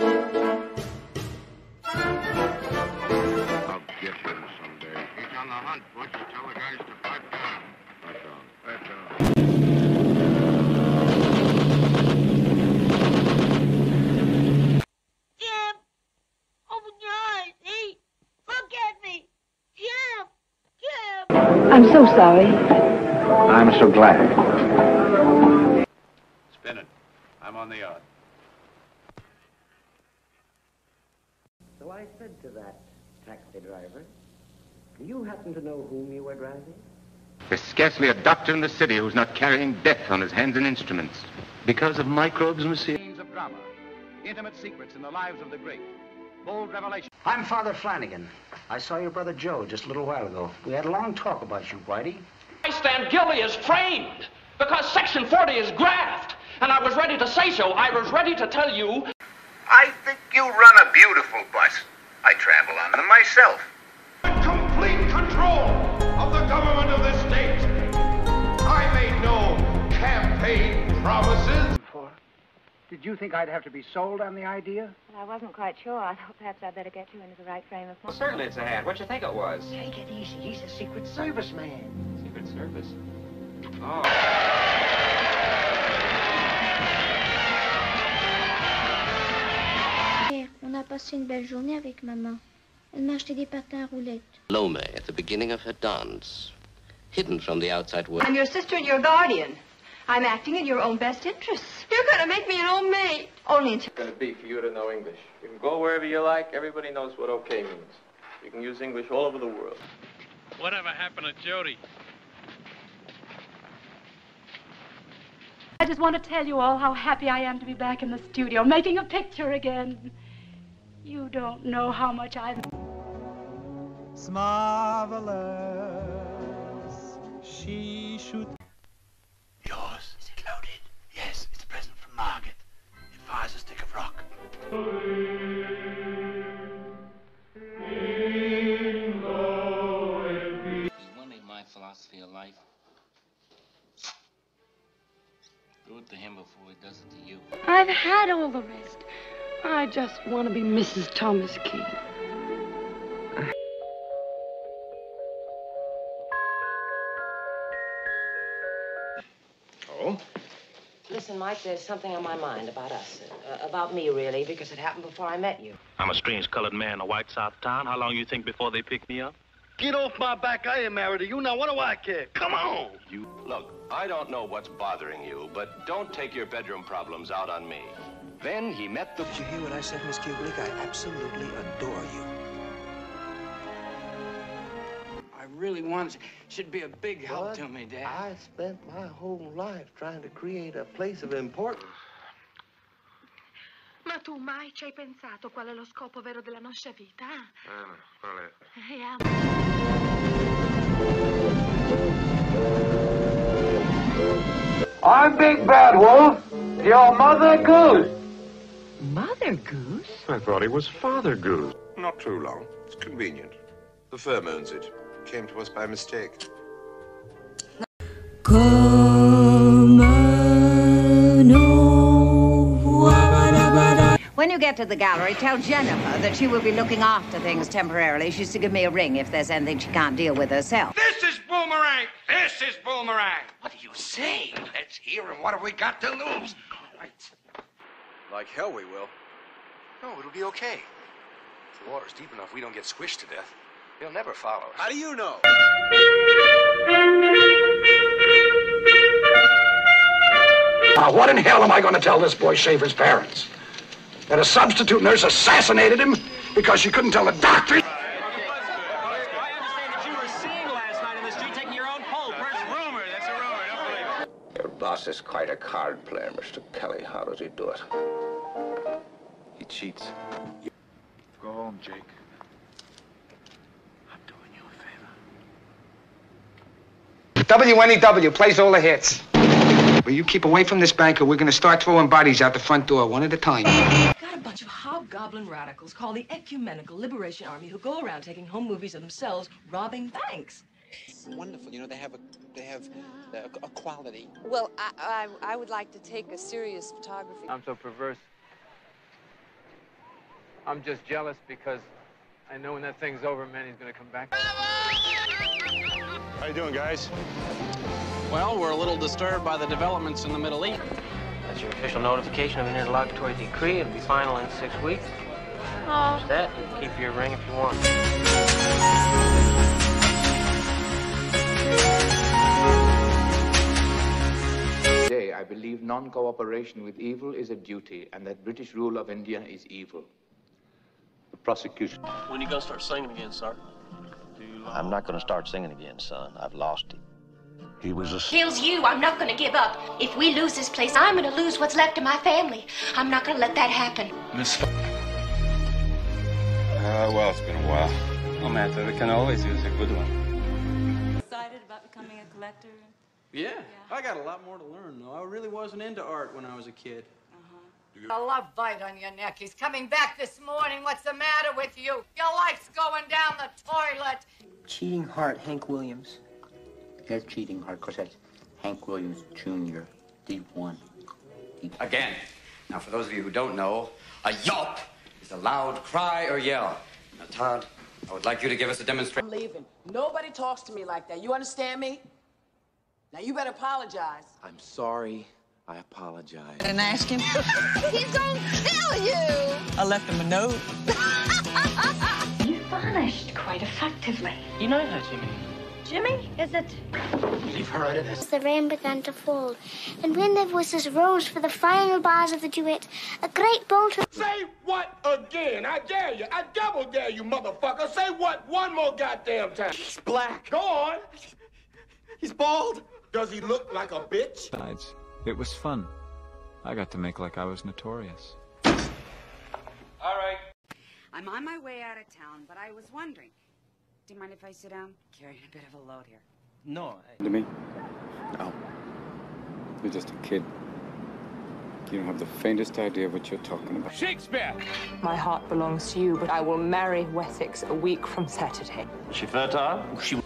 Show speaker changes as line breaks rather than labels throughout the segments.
I'll get him someday. He's on the hunt, Butch. Tell the guys to pipe down. Pipe down. Pipe down.
Jim! Oh, Open your eyes, see? Look at me! Jim! Jim!
I'm so sorry.
I'm so glad.
Spin it. I'm on the yard.
So I said to that taxi driver, do you happen to know whom you were driving?
There's scarcely a doctor in the city who's not carrying death on his hands and instruments. Because of microbes, monsieur?
Scenes of drama. Intimate secrets in the lives of the great. Bold revelation.
I'm Father Flanagan. I saw your brother Joe just a little while ago. We had a long talk about you, Whitey.
I stand guilty as framed because Section 40 is graft. And I was ready to say so. I was ready to tell you.
I think you run a beautiful bus. I travel on them myself.
complete control of the government of this state. I made no campaign promises.
Did you think I'd have to be sold on the idea?
Well, I wasn't quite sure. I thought perhaps I'd better get you into the right frame of mind.
Well, certainly it's a hat. What'd you think it was?
Take it easy. He's a Secret Service man.
Secret Service. Oh.
Passé une belle journée avec maman. Elle m'a acheté des patins à roulettes.
Lome at the beginning of her dance, hidden from the outside world.
I'm your sister and your guardian. I'm acting in your own best interests. You're going to make me an old maid. Only until...
It's going to be for you to know English. You can go wherever you like. Everybody knows what okay means. You can use English all over the world.
Whatever happened to Jody?
I just want to tell you all how happy I am to be back in the studio, making a picture again. You don't know how much I've.
It's marvelous. She should.
Yours. Is it loaded? Yes, it's a present from Margaret. It fires a stick of rock.
You want my philosophy of life? Do it to him before he does it to you.
I've had all the rest. I just want to be Mrs. Thomas King.
Oh?
Listen, Mike, there's something on my mind about us. Uh, about me, really, because it happened before I met you.
I'm a strange colored man in a white South town. How long you think before they pick me up?
Get off my back. I ain't married to you. Now, what do I care? Come on.
You look, I don't know what's bothering you, but don't take your bedroom problems out on me. Then he met the.
Did you hear what I said, Miss Kubelik? I absolutely adore you.
I really want should be a big help
Bud,
to me, Dad.
I spent my whole life trying to create a place of importance.
Ma tu mai ci hai pensato qual è lo scopo vero della nostra vita?
Eh, no, qual è?
E am-
I'm Big Bad Wolf, your Mother Goose.
Mother Goose?
I thought he was Father Goose.
Not too long. It's convenient. The firm owns it. Came to us by mistake.
When you get to the gallery, tell Jennifer that she will be looking after things temporarily. She's to give me a ring if there's anything she can't deal with herself.
This is Boomerang. This is Boomerang. What do you say? Let's hear him. What have we got to lose?
Like hell we will. No, it'll be okay. If the water's deep enough, we don't get squished to death. They'll never follow us.
How do you know?
Now, what in hell am I going to tell this boy Shaver's parents? That a substitute nurse assassinated him because she couldn't tell the doctor? I understand that
you were seen last night on the street taking
your own pole. Rumor. That's a rumor. Don't believe it. Your boss is quite a card player, Mr. Kelly. How does he do it?
He cheats.
Go home, Jake.
WNEW plays all the hits. Will you keep away from this bank or we're going to start throwing bodies out the front door one at a time?
Got a bunch of hobgoblin radicals called the Ecumenical Liberation Army who go around taking home movies of themselves robbing banks.
Wonderful. You know, they have a they have a, a quality.
Well, I, I, I would like to take a serious photography.
I'm so perverse.
I'm just jealous because I know when that thing's over, Manny's gonna come back.
How you doing, guys?
Well, we're a little disturbed by the developments in the Middle East.
That's your official notification of an interlocutory decree. It'll be final in six weeks.
Oh.
that. You can keep your ring if you want.
Today, I believe non-cooperation with evil is a duty, and that British rule of India is evil. The prosecution.
When you gonna start singing again, sir?
I'm not going to start singing again, son. I've lost it.
He was a.
Kills you. I'm not going to give up. If we lose this place, I'm going to lose what's left of my family. I'm not going to let that happen.
Miss.
Uh, well, it's been a while. No matter, we can always use a good one.
Excited about becoming a collector?
Yeah. I got a lot more to learn, though. I really wasn't into art when I was a kid.
A love bite on your neck. He's coming back this morning. What's the matter with you? Your life's going down the toilet.
Cheating heart, Hank Williams. That's cheating heart, because that's Hank Williams Jr. Deep one. Deep.
Again. Now, for those of you who don't know, a yawp is a loud cry or yell. Now, Todd, I would like you to give us a demonstration.
I'm leaving. Nobody talks to me like that. You understand me? Now you better apologize.
I'm sorry. I apologize.
And ask him.
He's going to kill you.
I left him a note.
You vanished quite effectively.
You know her, Jimmy.
Jimmy, is it?
You've heard of this.
The rain began to fall, and when their voices rose for the final bars of the duet, a great bolt of...
Say what again? I dare you. I double dare you, motherfucker. Say what one more goddamn time. He's black. Go on. He's bald. Does he look like a bitch?
Besides, it was fun. I got to make like I was notorious.
All right.
I'm on my way out of town, but I was wondering. Do you mind if I sit down? Carrying a bit of a load here.
No.
To me? No. You're just a kid. You don't have the faintest idea what you're talking about.
Shakespeare!
My heart belongs to you, but I will marry Wessex a week from Saturday.
Is she fertile? She.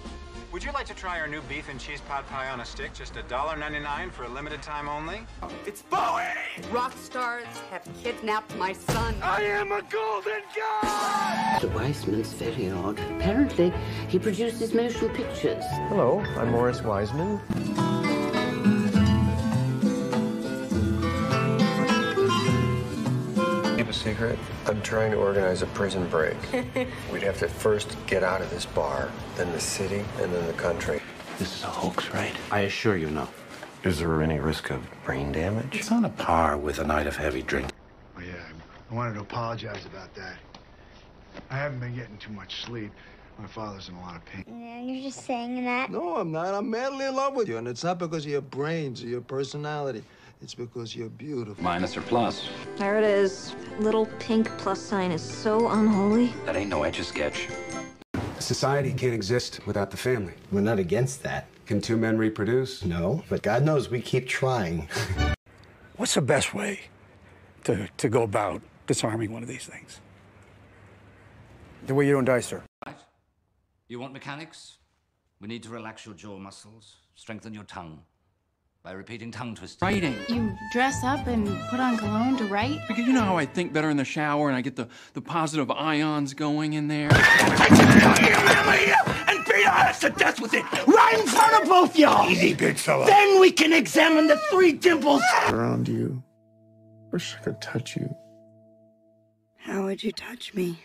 Would you like to try our new beef and cheese pot pie on a stick? Just $1.99 for a limited time only?
It's Bowie!
Rock stars have kidnapped my son.
I am a golden god!
Mr. Weissman's very odd. Apparently, he produces motion pictures.
Hello, I'm Morris Weissman. Secret? I'm trying to organize a prison break. We'd have to first get out of this bar, then the city, and then the country.
This is a hoax, right? I assure you no.
Is there any risk of brain damage?
It's on a par with a night of heavy drink.
Oh, yeah, I wanted to apologize about that. I haven't been getting too much sleep. My father's in a lot of pain.
Yeah, you're just saying that.
No, I'm not. I'm madly in love with you. And it's not because of your brains or your personality. It's because you're beautiful.
Minus or plus?
There it is. Little pink plus sign is so unholy.
That ain't no etch a sketch.
Society can't exist without the family.
We're not against that.
Can two men reproduce?
No, but God knows we keep trying.
What's the best way to, to go about disarming one of these things? The way you don't die, sir. Right.
You want mechanics? We need to relax your jaw muscles, strengthen your tongue by repeating tongue twisters.
Writing.
You dress up and put on cologne to write?
Because you know how I think better in the shower and I get the, the positive ions going in there.
and beat us to death with it right in front of both y'all.
Easy, big fella.
Then we can examine the three dimples.
Around you. Wish I could touch you.
How would you touch me?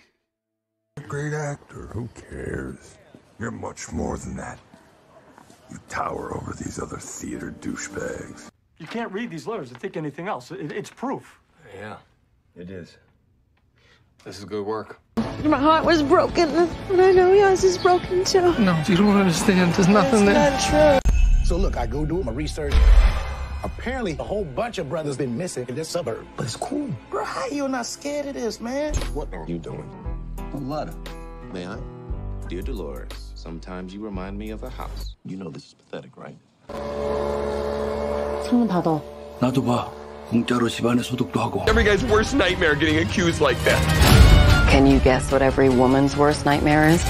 A Great actor. Who cares? You're much more than that. You tower over these other theater douchebags.
You can't read these letters and think anything else. It, it's proof.
Yeah, it is. This is good work.
My heart was broken, and I know yours is broken too.
No, you don't understand. There's nothing
That's
there.
not true.
So look, I go do my research. Apparently, a whole bunch of brothers been missing in this suburb. But it's cool. Bro, how you not scared of this, man?
What are you doing?
A letter.
May I? Dear Dolores, sometimes you remind me of a house.
You know this is pathetic, right?
손 받아.
나도 봐. 공짜로 집안에 소독도 하고.
Every guy's worst nightmare getting accused like that.
Can you guess what every woman's worst nightmare is?